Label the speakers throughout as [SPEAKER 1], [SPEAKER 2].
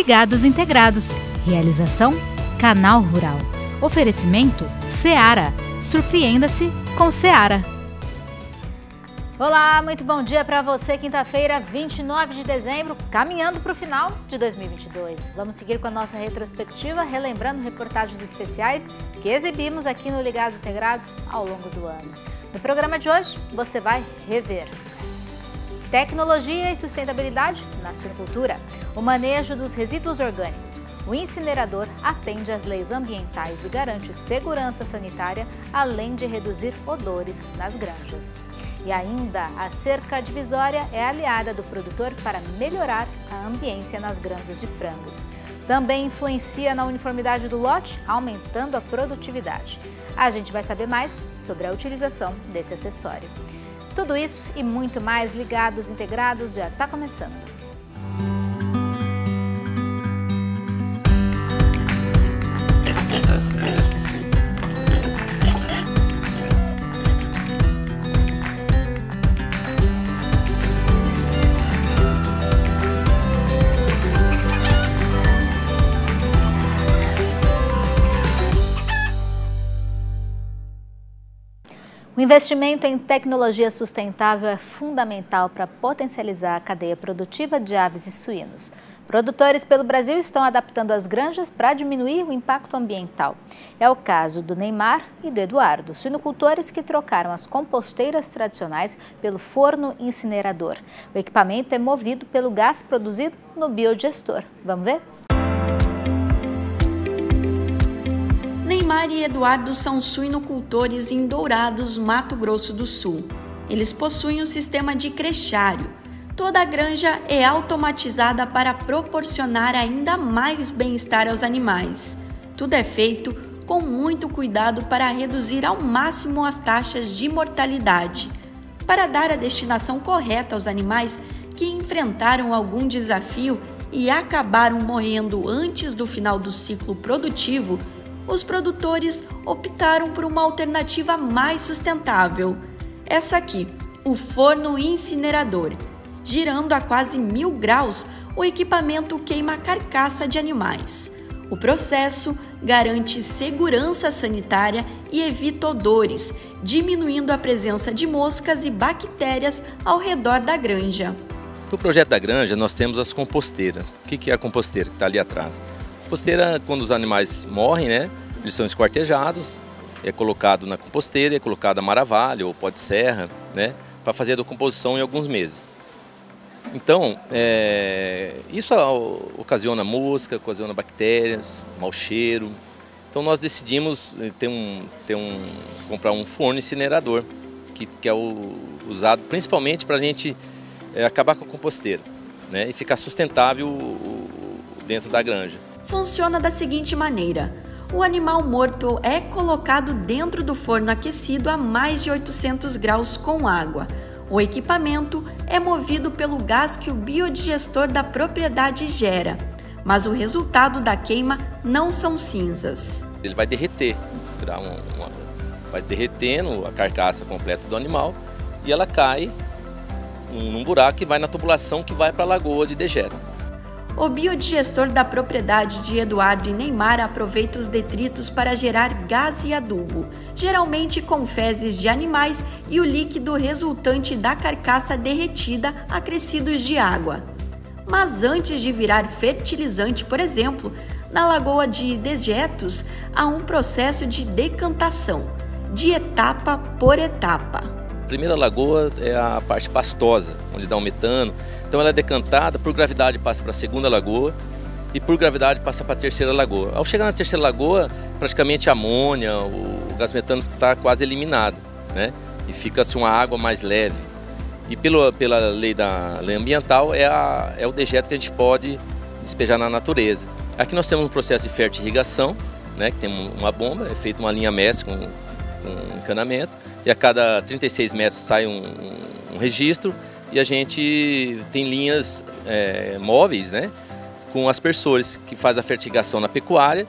[SPEAKER 1] Ligados Integrados. Realização Canal Rural. Oferecimento Seara. Surpreenda-se com Seara. Olá, muito bom dia para você. Quinta-feira, 29 de dezembro, caminhando para o final de 2022. Vamos seguir com a nossa retrospectiva, relembrando reportagens especiais que exibimos aqui no Ligados Integrados ao longo do ano. No programa de hoje, você vai rever tecnologia e sustentabilidade na suinocultura, o manejo dos resíduos orgânicos. O incinerador atende às leis ambientais e garante segurança sanitária, além de reduzir odores nas granjas. E ainda, a cerca divisória é aliada do produtor para melhorar a ambiência nas granjas de frangos. Também influencia na uniformidade do lote, aumentando a produtividade. A gente vai saber mais sobre a utilização desse acessório. Tudo isso e muito mais ligados, integrados, já está começando. O investimento em tecnologia sustentável é fundamental para potencializar a cadeia produtiva de aves e suínos. Produtores pelo Brasil estão adaptando as granjas para diminuir o impacto ambiental. É o caso do Neymar e do Eduardo, suinocultores que trocaram as composteiras tradicionais pelo forno incinerador. O equipamento é movido pelo gás produzido no biodigestor. Vamos ver?
[SPEAKER 2] Neymar e Eduardo são suinocultores em Dourados, Mato Grosso do Sul. Eles possuem um sistema de crechário. Toda a granja é automatizada para proporcionar ainda mais bem-estar aos animais. Tudo é feito com muito cuidado para reduzir ao máximo as taxas de mortalidade. Para dar a destinação correta aos animais que enfrentaram algum desafio e acabaram morrendo antes do final do ciclo produtivo, os produtores optaram por uma alternativa mais sustentável. Essa aqui, o forno incinerador. Girando a quase mil graus, o equipamento queima a carcaça de animais. O processo garante segurança sanitária e evita odores, diminuindo a presença de moscas e bactérias ao redor da granja.
[SPEAKER 3] No projeto da granja, nós temos as composteiras. O que é a composteira que está ali atrás? Composteira, quando os animais morrem, né? Eles são esquartejados, é colocado na composteira, é colocado a maravalha ou pó de serra, né? Para fazer a decomposição em alguns meses. Então, é, isso ocasiona mosca, ocasiona bactérias, mau cheiro. Então nós decidimos eh, ter um, ter um, comprar um forno incinerador, que, que é o, usado principalmente para a gente é, acabar com a composteira né, e ficar sustentável dentro da granja
[SPEAKER 2] funciona da seguinte maneira: o animal morto é colocado dentro do forno aquecido a mais de 800 graus com água. O equipamento é movido pelo gás que o biodigestor da propriedade gera, mas o resultado da queima não são cinzas.
[SPEAKER 3] Ele vai derreter, uma, vai derretendo a carcaça completa do animal e ela cai num buraco e vai na tubulação que vai para a lagoa de dejeto.
[SPEAKER 2] O biodigestor da propriedade de Eduardo e Neymar aproveita os detritos para gerar gás e adubo, geralmente com fezes de animais e o líquido resultante da carcaça derretida acrescidos de água. Mas antes de virar fertilizante, por exemplo, na lagoa de dejetos há um processo de decantação, de etapa por etapa.
[SPEAKER 3] A primeira lagoa é a parte pastosa, onde dá o metano, então ela é decantada, por gravidade passa para a segunda lagoa e por gravidade passa para a terceira lagoa. Ao chegar na terceira lagoa, praticamente a amônia, o gás metano está quase eliminado, né? E fica-se uma água mais leve. E pelo, pela lei da lei ambiental é, a, é o dejeto que a gente pode despejar na natureza. Aqui nós temos um processo de fertirrigação, né? Que tem uma bomba, é feita uma linha mestre com, com encanamento e a cada 36 metros sai um, um registro e a gente tem linhas é, móveis, né, com aspersores que faz a fertigação na pecuária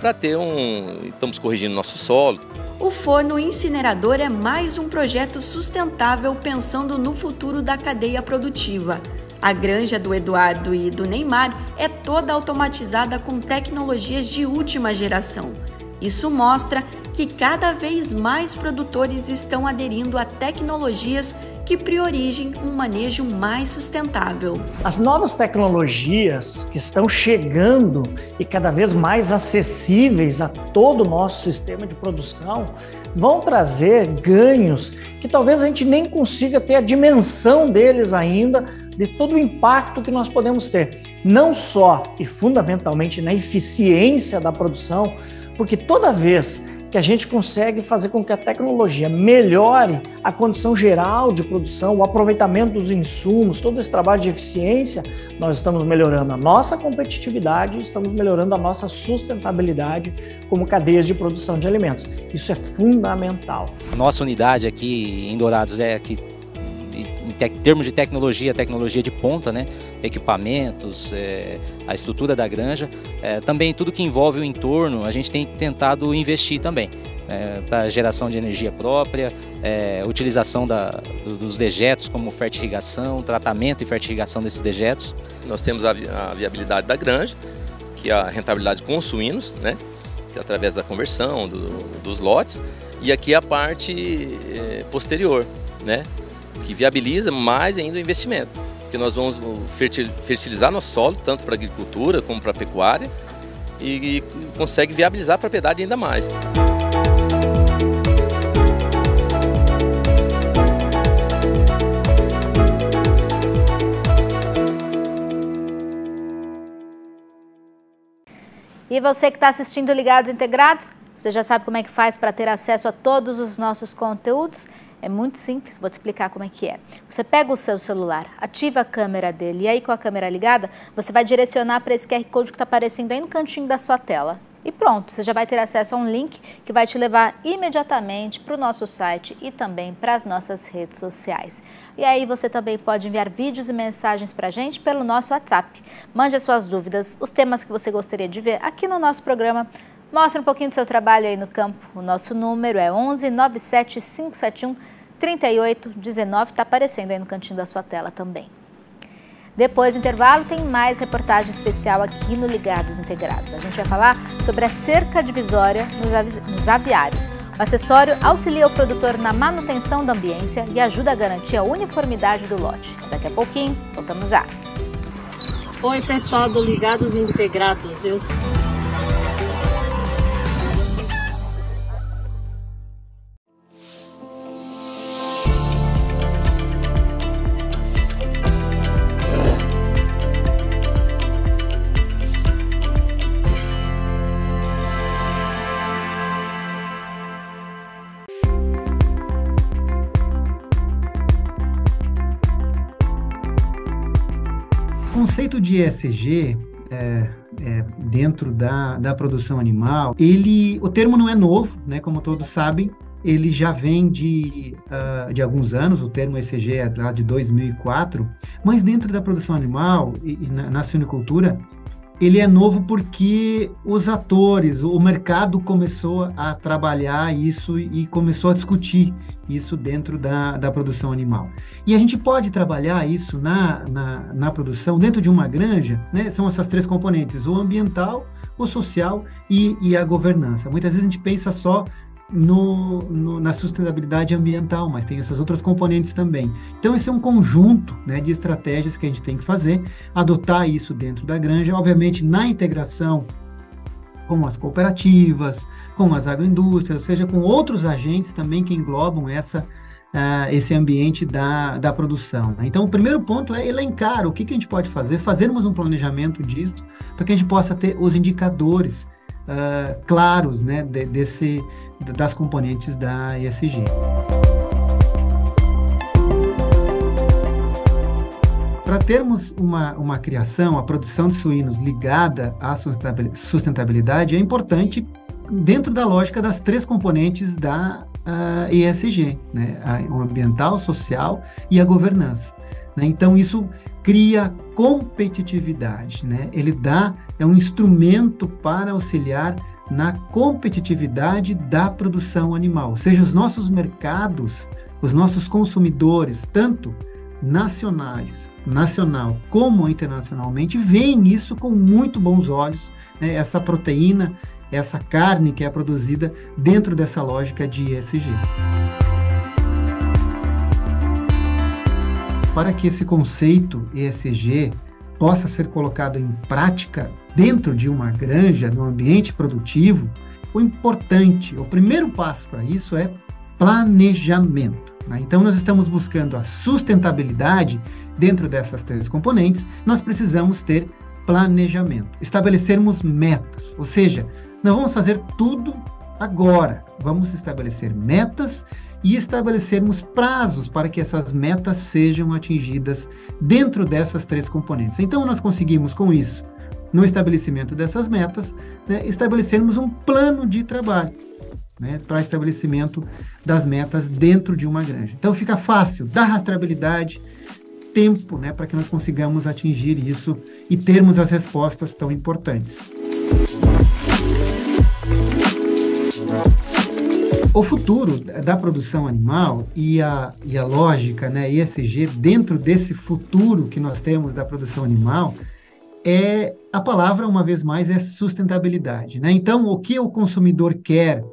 [SPEAKER 3] para ter um, estamos corrigindo nosso solo.
[SPEAKER 2] O forno incinerador é mais um projeto sustentável pensando no futuro da cadeia produtiva. A granja do Eduardo e do Neymar é toda automatizada com tecnologias de última geração. Isso mostra que cada vez mais produtores estão aderindo a tecnologias que priorizem um manejo mais sustentável.
[SPEAKER 4] As novas tecnologias que estão chegando e cada vez mais acessíveis a todo o nosso sistema de produção vão trazer ganhos que talvez a gente nem consiga ter a dimensão deles ainda, de todo o impacto que nós podemos ter, não só e fundamentalmente na eficiência da produção, porque toda vez que a gente consegue fazer com que a tecnologia melhore a condição geral de produção, o aproveitamento dos insumos, todo esse trabalho de eficiência, nós estamos melhorando a nossa competitividade, estamos melhorando a nossa sustentabilidade como cadeias de produção de alimentos. Isso é fundamental.
[SPEAKER 5] Nossa unidade aqui em Dourados é que em termos de tecnologia, tecnologia de ponta, né? equipamentos, é, a estrutura da granja, é, também tudo que envolve o entorno, a gente tem tentado investir também. É, para geração de energia própria, é, utilização da, do, dos dejetos como fertirrigação, tratamento e fertirrigação desses dejetos.
[SPEAKER 3] Nós temos a, a viabilidade da granja, que é a rentabilidade com os suínos, né? que é através da conversão do, dos lotes, e aqui a parte é, posterior, né? Que viabiliza mais ainda o investimento, que nós vamos fertilizar nosso solo, tanto para agricultura como para pecuária, e, e consegue viabilizar a propriedade ainda mais.
[SPEAKER 1] E você que está assistindo Ligados Integrados, você já sabe como é que faz para ter acesso a todos os nossos conteúdos? É muito simples, vou te explicar como é que é. Você pega o seu celular, ativa a câmera dele e aí com a câmera ligada, você vai direcionar para esse QR Code que está aparecendo aí no cantinho da sua tela. E pronto, você já vai ter acesso a um link que vai te levar imediatamente para o nosso site e também para as nossas redes sociais. E aí você também pode enviar vídeos e mensagens para a gente pelo nosso WhatsApp. Mande as suas dúvidas, os temas que você gostaria de ver aqui no nosso programa Mostre um pouquinho do seu trabalho aí no campo. O nosso número é 11 97 571 3819, está aparecendo aí no cantinho da sua tela também. Depois do intervalo, tem mais reportagem especial aqui no Ligados Integrados. A gente vai falar sobre a cerca divisória nos aviários. O acessório auxilia o produtor na manutenção da ambiência e ajuda a garantir a uniformidade do lote. Daqui a pouquinho, voltamos já.
[SPEAKER 6] Oi, pessoal do Ligados Integrados. Eu
[SPEAKER 7] de ESG é, é, dentro da, da produção animal, ele, o termo não é novo, né? Como todos sabem, ele já vem de, uh, de alguns anos, o termo ESG é lá de 2004, mas dentro da produção animal e, e na, na ele é novo porque os atores, o mercado começou a trabalhar isso e começou a discutir isso dentro da, da produção animal. E a gente pode trabalhar isso na, na, na produção, dentro de uma granja, né? são essas três componentes, o ambiental, o social e, e a governança. Muitas vezes a gente pensa só no, no, na sustentabilidade ambiental, mas tem essas outras componentes também. Então, esse é um conjunto né, de estratégias que a gente tem que fazer, adotar isso dentro da granja, obviamente na integração com as cooperativas, com as agroindústrias, ou seja, com outros agentes também que englobam essa, uh, esse ambiente da, da produção. Né? Então, o primeiro ponto é elencar o que, que a gente pode fazer, fazermos um planejamento disso, para que a gente possa ter os indicadores uh, claros né, de, desse, das componentes da ESG. Para termos uma, uma criação, a produção de suínos ligada à sustentabilidade, é importante dentro da lógica das três componentes da uh, ESG, né? o ambiental, social e a governança. Né? Então, isso cria competitividade, né? ele dá, é um instrumento para auxiliar na competitividade da produção animal, seja, os nossos mercados, os nossos consumidores, tanto nacionais, nacional como internacionalmente, veem isso com muito bons olhos, né, essa proteína, essa carne que é produzida dentro dessa lógica de ESG. Para que esse conceito ESG possa ser colocado em prática dentro de uma granja, no ambiente produtivo, o importante, o primeiro passo para isso é planejamento. Né? Então, nós estamos buscando a sustentabilidade dentro dessas três componentes, nós precisamos ter planejamento, estabelecermos metas, ou seja, não vamos fazer tudo agora, vamos estabelecer metas e estabelecermos prazos para que essas metas sejam atingidas dentro dessas três componentes. Então, nós conseguimos com isso, no estabelecimento dessas metas, né, estabelecermos um plano de trabalho. Né, para estabelecimento das metas dentro de uma granja. Então fica fácil, dá rastreabilidade, tempo né, para que nós consigamos atingir isso e termos as respostas tão importantes. O futuro da produção animal e a, e a lógica né, ESG dentro desse futuro que nós temos da produção animal é a palavra, uma vez mais, é sustentabilidade. Né? Então, o que o consumidor quer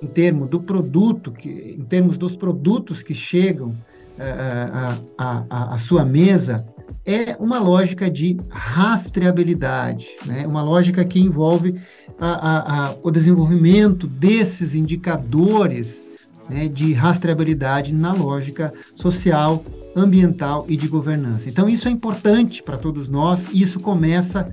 [SPEAKER 7] em termos do produto, que, em termos dos produtos que chegam a, a, a sua mesa, é uma lógica de rastreabilidade, né? uma lógica que envolve a, a, a, o desenvolvimento desses indicadores né, de rastreabilidade na lógica social, ambiental e de governança. Então, isso é importante para todos nós, e isso começa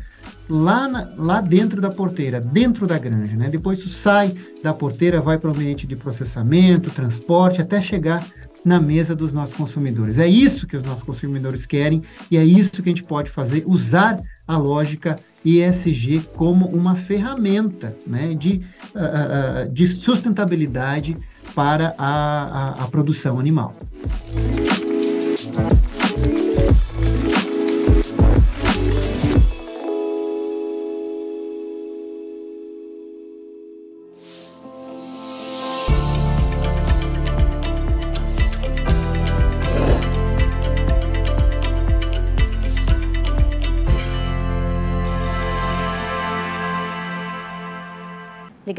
[SPEAKER 7] lá, na, lá dentro da porteira, dentro da granja. Né? Depois, isso sai da porteira, vai para o ambiente de processamento, transporte, até chegar na mesa dos nossos consumidores. É isso que os nossos consumidores querem e é isso que a gente pode fazer, usar a lógica ESG como uma ferramenta né, de, uh, uh, de sustentabilidade para a, a, a produção animal.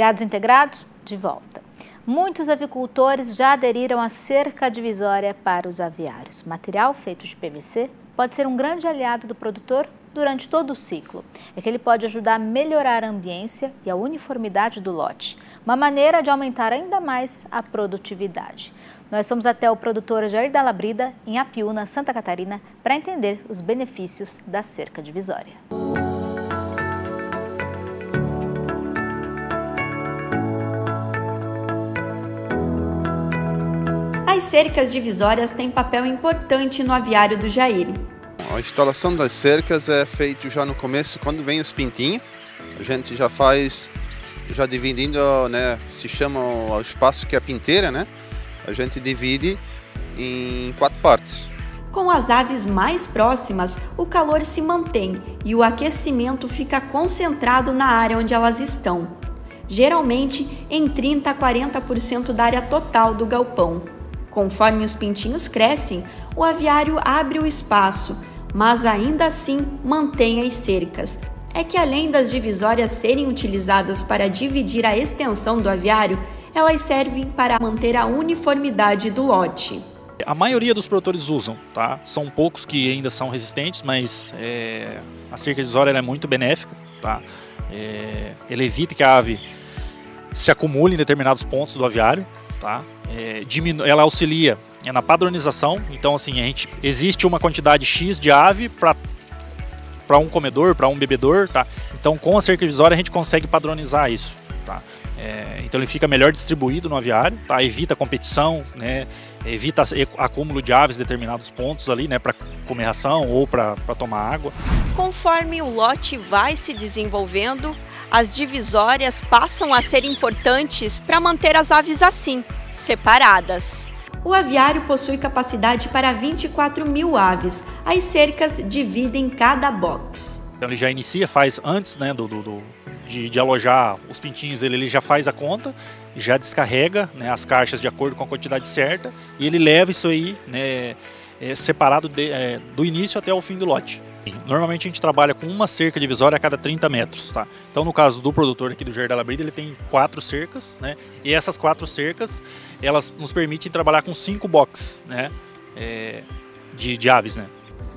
[SPEAKER 1] Ligados integrados? De volta. Muitos avicultores já aderiram à cerca divisória para os aviários. Material feito de PVC pode ser um grande aliado do produtor durante todo o ciclo. É que ele pode ajudar a melhorar a ambiência e a uniformidade do lote, uma maneira de aumentar ainda mais a produtividade. Nós somos até o produtor Jair Dalabrida, em Apiúna, Santa Catarina, para entender os benefícios da cerca divisória.
[SPEAKER 2] As cercas divisórias têm papel importante no aviário do Jair.
[SPEAKER 8] A instalação das cercas é feita já no começo, quando vem os pintinhos, a gente já faz, já dividindo, né, se chama o espaço que é a pinteira, né? A gente divide em quatro partes.
[SPEAKER 2] Com as aves mais próximas, o calor se mantém e o aquecimento fica concentrado na área onde elas estão, geralmente em 30 a 40% da área total do galpão. Conforme os pintinhos crescem, o aviário abre o espaço, mas ainda assim mantém as cercas. É que além das divisórias serem utilizadas para dividir a extensão do aviário, elas servem para manter a uniformidade do lote.
[SPEAKER 9] A maioria dos produtores usam, tá? São poucos que ainda são resistentes, mas é, a cerca divisória é muito benéfica, tá? É, ele evita que a ave se acumule em determinados pontos do aviário, tá? É, diminu ela auxilia é, na padronização, então assim, a gente existe uma quantidade X de ave para para um comedor, para um bebedor, tá? Então com a cerca divisória a gente consegue padronizar isso, tá? É, então ele fica melhor distribuído no aviário, tá? Evita competição, né? Evita acúmulo de aves em determinados pontos ali, né? Para comer ração ou para tomar água.
[SPEAKER 2] Conforme o lote vai se desenvolvendo, as divisórias passam a ser importantes para manter as aves assim, separadas. O aviário possui capacidade para 24 mil aves. As cercas dividem cada box.
[SPEAKER 9] Então ele já inicia, faz antes né, do, do, do de, de, alojar os pintinhos, ele, ele já faz a conta, já descarrega né, as caixas de acordo com a quantidade certa e ele leva isso aí né, é, separado de, é, do início até o fim do lote. Normalmente a gente trabalha com uma cerca divisória a cada 30 metros, tá? Então no caso do produtor aqui do Jardim da Brida, ele tem quatro cercas, né? E essas quatro cercas, elas nos permitem trabalhar com cinco boxes, né? É, de, de aves, né?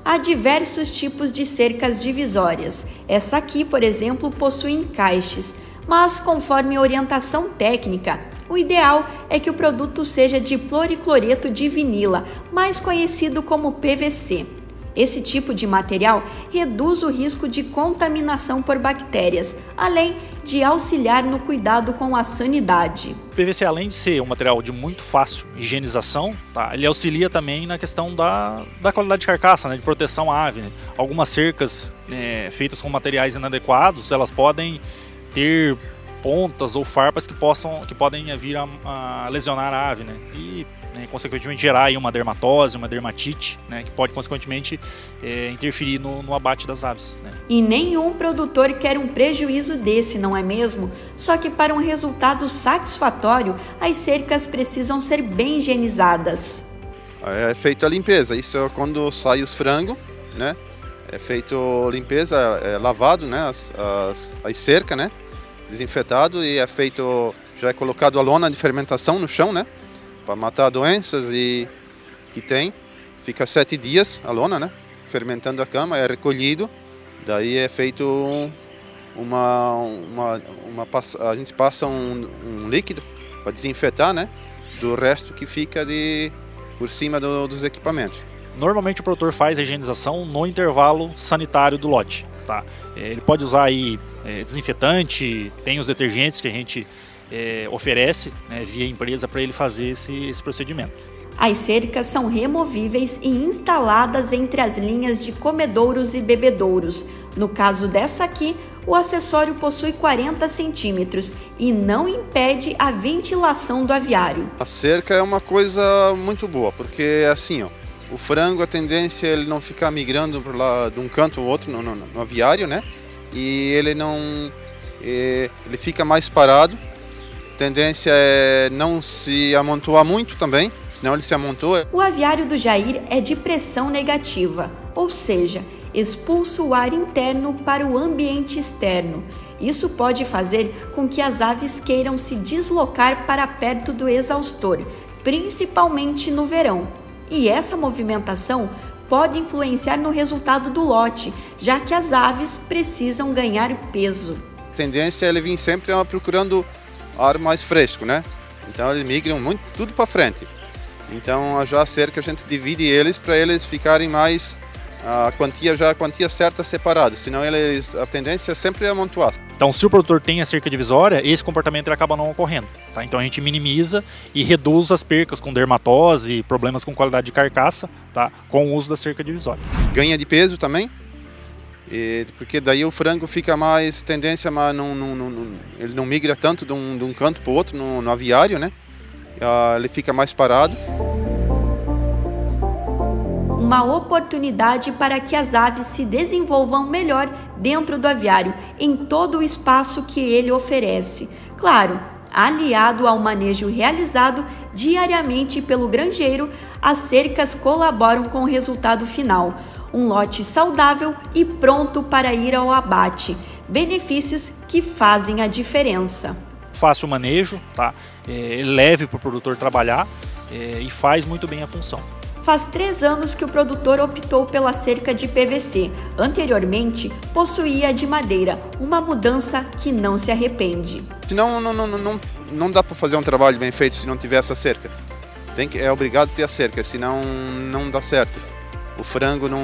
[SPEAKER 2] Há diversos tipos de cercas divisórias. Essa aqui, por exemplo, possui encaixes, mas conforme orientação técnica, o ideal é que o produto seja de ploricloreto de vinila, mais conhecido como PVC. Esse tipo de material reduz o risco de contaminação por bactérias, além de auxiliar no cuidado com a sanidade.
[SPEAKER 9] O PVC, além de ser um material de muito fácil higienização, tá, ele auxilia também na questão da, da qualidade de carcaça, né, de proteção à ave. Né? Algumas cercas é, feitas com materiais inadequados, elas podem ter pontas ou farpas que possam que podem vir a, a lesionar a ave, né? E né, consequentemente gerar uma dermatose, uma dermatite, né, que pode consequentemente é, interferir no, no, abate das aves. Né.
[SPEAKER 2] E nenhum produtor quer um prejuízo desse, não é mesmo? Só que para um resultado satisfatório, as cercas precisam ser bem higienizadas.
[SPEAKER 8] É feita a limpeza, isso é quando sai os frangos, né? É feito limpeza, é lavado, né? As, as, as cercas, né? Desinfetado e é feito, já é colocado a lona de fermentação no chão, né? Para matar doenças e que tem. Fica sete dias a lona, né? Fermentando a cama, é recolhido, daí é feito um, uma, uma, uma, a gente passa um, um líquido para desinfetar, né? Do resto que fica de por cima do, dos equipamentos.
[SPEAKER 9] Normalmente o produtor faz a higienização no intervalo sanitário do lote. Tá? É, ele pode usar aí é, desinfetante, tem os detergentes que a gente é, oferece né, via empresa para ele fazer esse, esse procedimento.
[SPEAKER 2] As cercas são removíveis e instaladas entre as linhas de comedouros e bebedouros. No caso dessa aqui, o acessório possui 40 centímetros e não impede a ventilação do aviário.
[SPEAKER 8] A cerca é uma coisa muito boa, porque assim, ó, o frango, a tendência é ele não ficar migrando lá de um canto ao outro no, no, no aviário, né? E ele não. É, ele fica mais parado tendência é não se amontoar muito também, senão ele se amontoa.
[SPEAKER 2] O aviário do Jair é de pressão negativa, ou seja, expulsa o ar interno para o ambiente externo. Isso pode fazer com que as aves queiram se deslocar para perto do exaustor, principalmente no verão. E essa movimentação pode influenciar no resultado do lote, já que as aves precisam ganhar peso.
[SPEAKER 8] A tendência é ele vir sempre procurando ar mais fresco, né? Então eles migram muito tudo para frente. Então já a cerca a gente divide eles para eles ficarem mais a quantia já a quantia certa separados, senão eles a tendência é sempre amontoar.
[SPEAKER 9] Então, se o produtor tem a cerca divisória, esse comportamento acaba não ocorrendo. Tá? Então, a gente minimiza e reduz as percas com dermatose, problemas com qualidade de carcaça, tá? com o uso da cerca divisória.
[SPEAKER 8] Ganha de peso também, e, porque daí o frango fica mais tendência, mas não, não, não, ele não migra tanto de um, de um canto para o outro no, no, aviário, né? Uh, ele fica mais parado.
[SPEAKER 2] Uma oportunidade para que as aves se desenvolvam melhor dentro do aviário, em todo o espaço que ele oferece. Claro, aliado ao manejo realizado diariamente pelo granjeiro, as cercas colaboram com o resultado final um lote saudável e pronto para ir ao abate. Benefícios que fazem a diferença.
[SPEAKER 9] Fácil manejo, tá? É, leve para o produtor trabalhar é, e faz muito bem a função.
[SPEAKER 2] Faz três anos que o produtor optou pela cerca de PVC. Anteriormente, possuía de madeira, uma mudança que não se arrepende.
[SPEAKER 8] Não, não, não, não, não dá para fazer um trabalho bem feito se não tiver essa cerca. Tem que, é obrigado a ter a cerca, senão não dá certo. O frango não.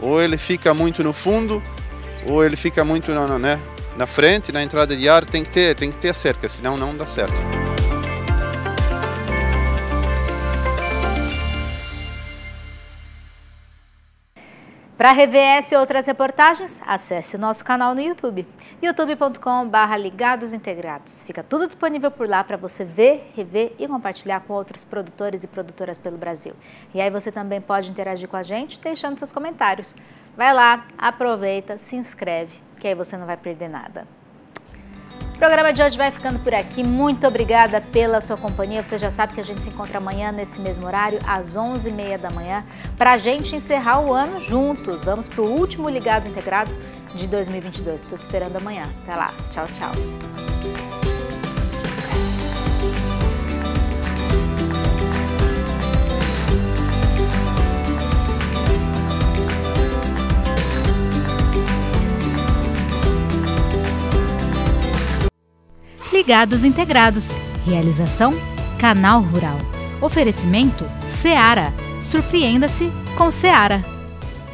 [SPEAKER 8] Ou ele fica muito no fundo, ou ele fica muito na, né, na frente, na entrada de ar, tem que ter, tem que ter a cerca, senão não dá certo.
[SPEAKER 1] Para rever essa e outras reportagens, acesse o nosso canal no YouTube, youtube.com.br Ligados Integrados. Fica tudo disponível por lá para você ver, rever e compartilhar com outros produtores e produtoras pelo Brasil. E aí você também pode interagir com a gente deixando seus comentários. Vai lá, aproveita, se inscreve, que aí você não vai perder nada. Programa de hoje vai ficando por aqui. Muito obrigada pela sua companhia. Você já sabe que a gente se encontra amanhã nesse mesmo horário, às 11h30 da manhã, para a gente encerrar o ano juntos. Vamos para o último Ligados Integrados de 2022. Estou te esperando amanhã. Até lá. Tchau, tchau. Ligados Integrados. Realização: Canal Rural. Oferecimento: Seara. Surpreenda-se com Seara.